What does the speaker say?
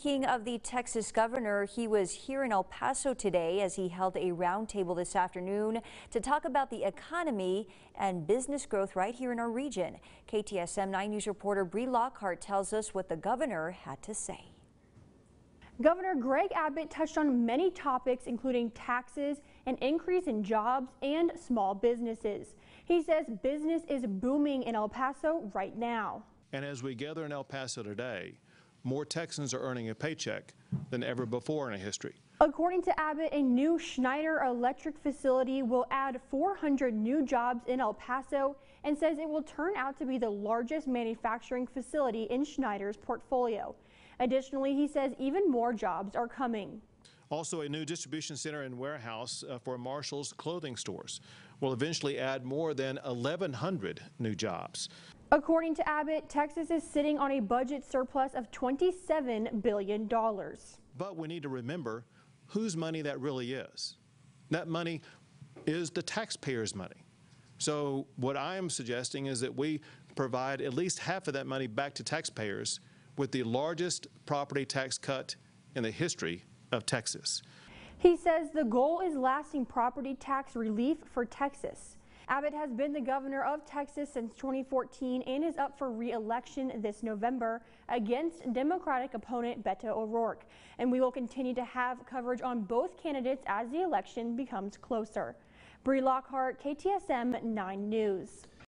Speaking of the Texas governor, he was here in El Paso today as he held a roundtable this afternoon to talk about the economy and business growth right here in our region. KTSM 9 News reporter Bree Lockhart tells us what the governor had to say. Governor Greg Abbott touched on many topics, including taxes, an increase in jobs, and small businesses. He says business is booming in El Paso right now. And as we gather in El Paso today, more Texans are earning a paycheck than ever before in history. According to Abbott, a new Schneider electric facility will add 400 new jobs in El Paso and says it will turn out to be the largest manufacturing facility in Schneider's portfolio. Additionally, he says even more jobs are coming. Also, a new distribution center and warehouse uh, for Marshall's clothing stores will eventually add more than 1,100 new jobs. According to Abbott, Texas is sitting on a budget surplus of $27 billion. But we need to remember whose money that really is. That money is the taxpayers' money. So what I am suggesting is that we provide at least half of that money back to taxpayers with the largest property tax cut in the history of Texas. He says the goal is lasting property tax relief for Texas. Abbott has been the governor of Texas since 2014 and is up for re-election this November against Democratic opponent Beto O'Rourke. And we will continue to have coverage on both candidates as the election becomes closer. Bree Lockhart, KTSM 9 News.